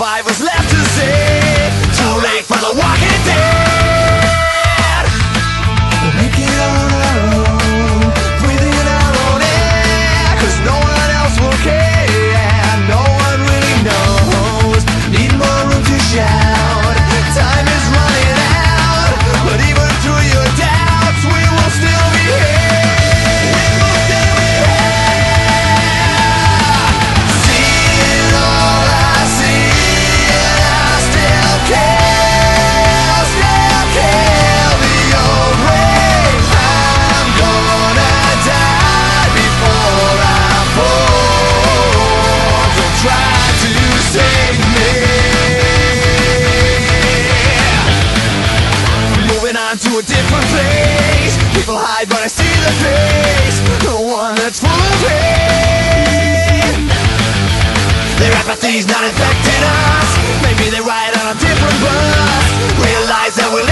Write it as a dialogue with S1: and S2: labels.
S1: survivors left. eye, but I see the face The one that's full of hate Their apathy's not infecting us. Maybe they ride on a different bus. Realize that we're